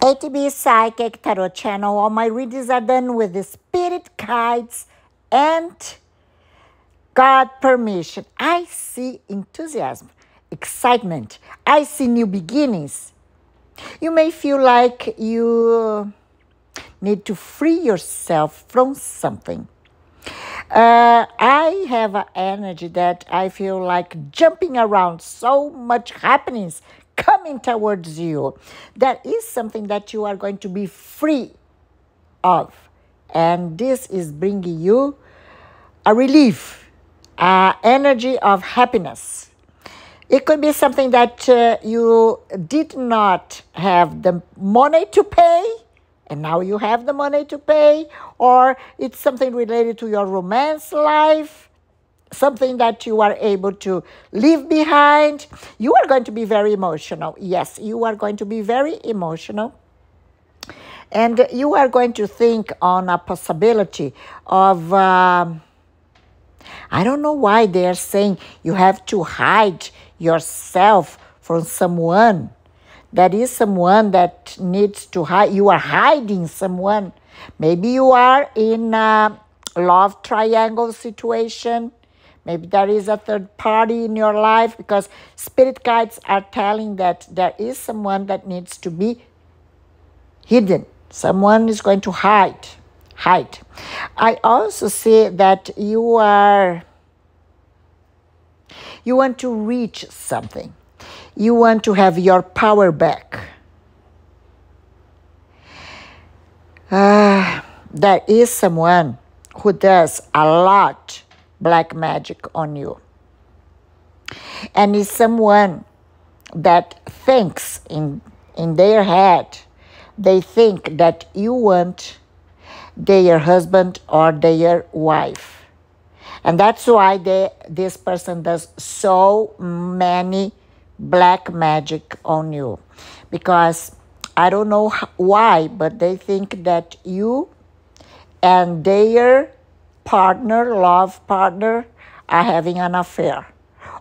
ATB Psychic Tarot Channel. All my readings are done with the spirit guides and God permission. I see enthusiasm, excitement. I see new beginnings. You may feel like you need to free yourself from something. Uh, I have an energy that I feel like jumping around, so much happenings coming towards you. That is something that you are going to be free of. And this is bringing you a relief, an energy of happiness. It could be something that uh, you did not have the money to pay, and now you have the money to pay, or it's something related to your romance life something that you are able to leave behind. You are going to be very emotional. Yes, you are going to be very emotional. And you are going to think on a possibility of, uh, I don't know why they are saying you have to hide yourself from someone. That is someone that needs to hide. You are hiding someone. Maybe you are in a love triangle situation Maybe there is a third party in your life because spirit guides are telling that there is someone that needs to be hidden. Someone is going to hide. Hide. I also see that you are you want to reach something. You want to have your power back. Uh, there is someone who does a lot black magic on you. And it's someone that thinks in, in their head, they think that you want their husband or their wife. And that's why they, this person does so many black magic on you. Because I don't know why, but they think that you and their partner, love partner, are having an affair,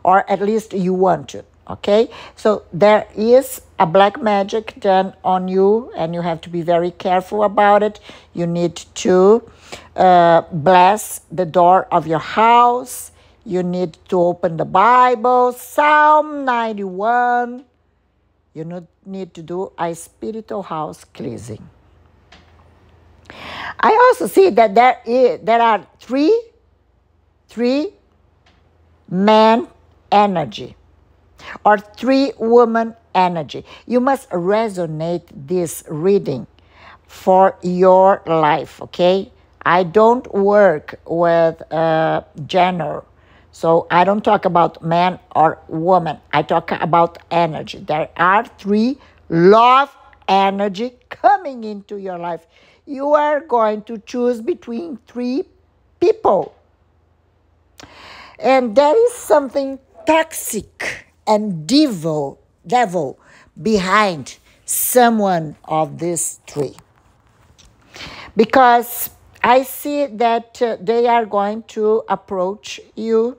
or at least you want to. Okay, so there is a black magic done on you, and you have to be very careful about it. You need to uh, bless the door of your house. You need to open the Bible, Psalm 91. You need to do a spiritual house cleansing. I also see that there, is, there are three, three man energy or three woman energy. You must resonate this reading for your life, okay? I don't work with uh, gender. So I don't talk about man or woman. I talk about energy. There are three love energy coming into your life you are going to choose between three people. And there is something toxic and devil, devil behind someone of these three. Because I see that uh, they are going to approach you.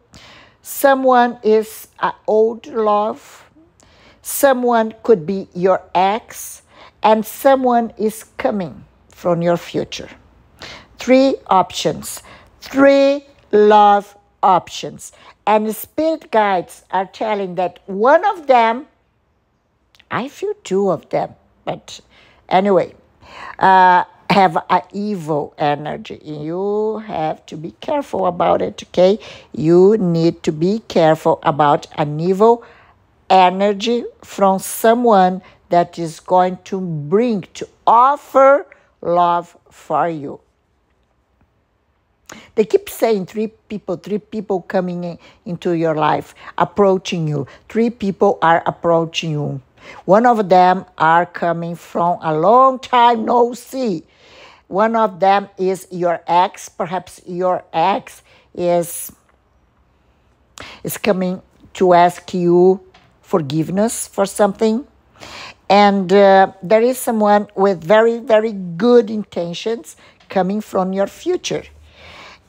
Someone is an old love, someone could be your ex, and someone is coming from your future. Three options, three love options. And spirit guides are telling that one of them, I feel two of them, but anyway, uh, have an evil energy. You have to be careful about it, okay? You need to be careful about an evil energy from someone that is going to bring, to offer love for you. They keep saying three people, three people coming in, into your life, approaching you. Three people are approaching you. One of them are coming from a long time no see. One of them is your ex. Perhaps your ex is is coming to ask you forgiveness for something. And uh, there is someone with very, very good intentions coming from your future.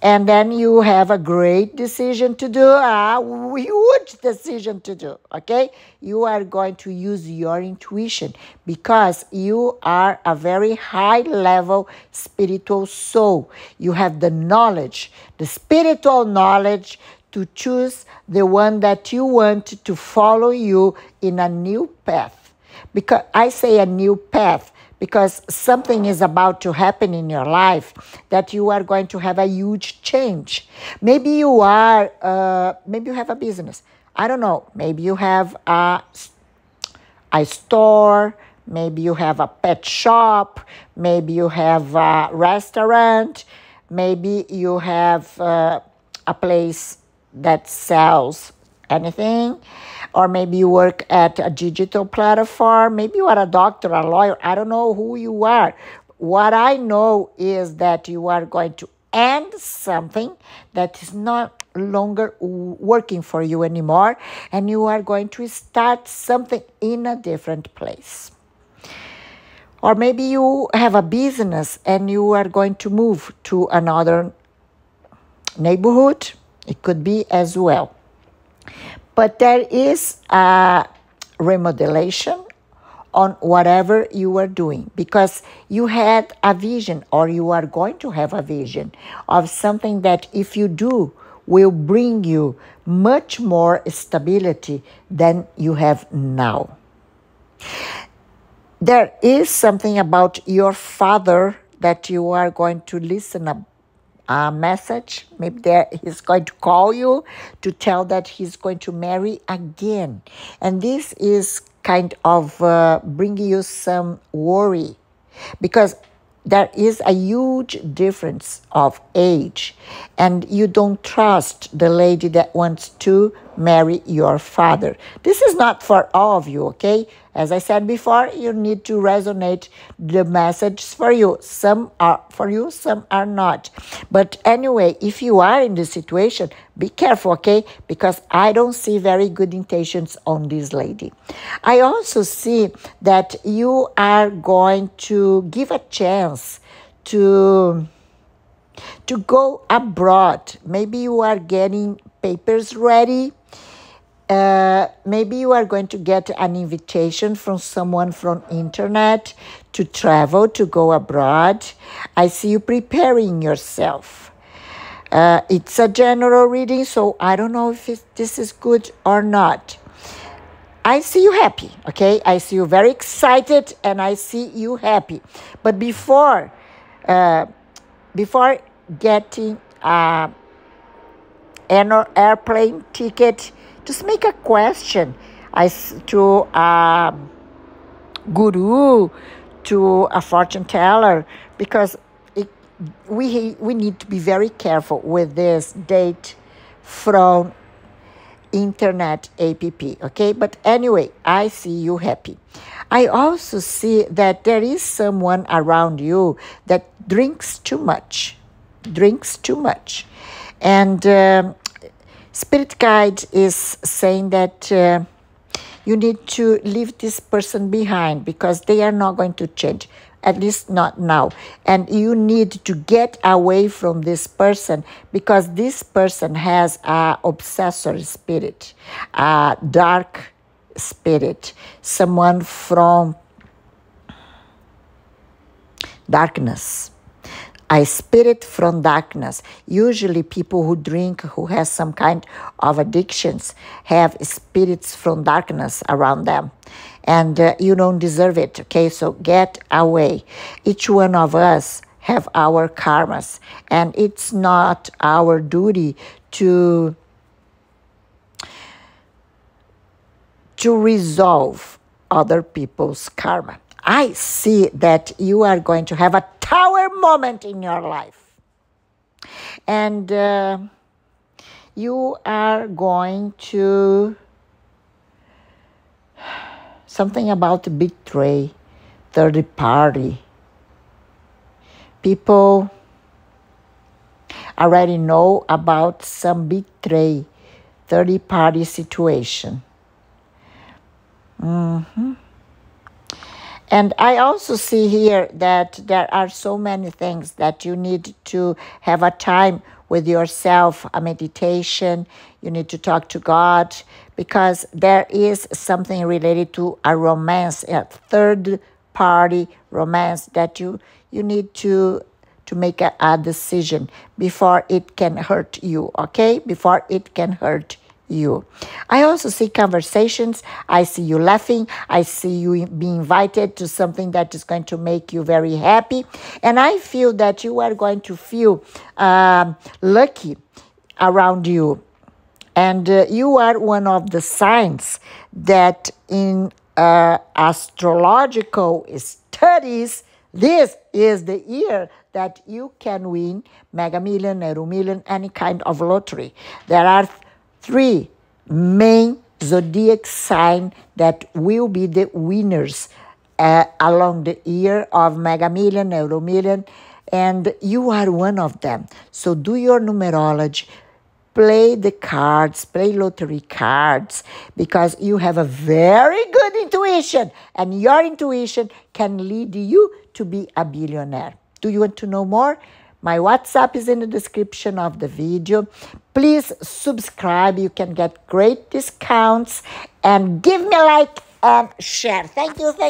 And then you have a great decision to do, a huge decision to do. Okay, you are going to use your intuition because you are a very high level spiritual soul. You have the knowledge, the spiritual knowledge to choose the one that you want to follow you in a new path. Because I say a new path because something is about to happen in your life that you are going to have a huge change. Maybe you are, uh, maybe you have a business. I don't know. Maybe you have a, a store. Maybe you have a pet shop. Maybe you have a restaurant. Maybe you have uh, a place that sells anything or maybe you work at a digital platform, maybe you are a doctor, a lawyer, I don't know who you are. What I know is that you are going to end something that is not longer working for you anymore, and you are going to start something in a different place. Or maybe you have a business and you are going to move to another neighborhood. It could be as well. But there is a remodelation on whatever you are doing because you had a vision or you are going to have a vision of something that if you do will bring you much more stability than you have now. There is something about your father that you are going to listen a message. Maybe he's going to call you to tell that he's going to marry again. And this is kind of uh, bringing you some worry because there is a huge difference of age and you don't trust the lady that wants to marry your father. This is not for all of you, okay? As I said before, you need to resonate the message for you. Some are for you, some are not. But anyway, if you are in this situation, be careful, okay? Because I don't see very good intentions on this lady. I also see that you are going to give a chance to to go abroad. Maybe you are getting papers ready uh, maybe you are going to get an invitation from someone from internet to travel to go abroad. I see you preparing yourself. Uh, it's a general reading so i don't know if this is good or not. I see you happy okay? I see you very excited and i see you happy. But before uh, before getting uh, an airplane ticket just make a question as to a guru, to a fortune teller, because it, we, we need to be very careful with this date from internet app okay? But anyway i see you happy. I also see that there is someone around you that drinks too much drinks too much. And um, Spirit guide is saying that uh, you need to leave this person behind because they are not going to change, at least not now. And you need to get away from this person because this person has a obsessor spirit, a dark spirit, someone from darkness a spirit from darkness. Usually, people who drink, who has some kind of addictions, have spirits from darkness around them. And uh, you don't deserve it, okay? So get away. Each one of us have our karmas, and it's not our duty to to resolve other people's karma. I see that you are going to have a tower moment in your life. And uh, you are going to something about betray third party. People already know about some betray third party situation. Mm-hmm. And I also see here that there are so many things that you need to have a time with yourself a meditation. You need to talk to God because there is something related to a romance, a third party romance that you you need to to make a, a decision before it can hurt you, okay? Before it can hurt you. I also see conversations. I see you laughing. I see you being invited to something that is going to make you very happy. And I feel that you are going to feel um, lucky around you. And uh, you are one of the signs that in uh, astrological studies, this is the year that you can win Mega Million, Euro Million, any kind of lottery. There are three main zodiac sign that will be the winners uh, along the year of Mega Million, Euro Million, and you are one of them. So do your numerology, play the cards, play lottery cards, because you have a very good intuition, and your intuition can lead you to be a billionaire. Do you want to know more? My WhatsApp is in the description of the video. Please subscribe. You can get great discounts and give me a like and share. Thank you. Thank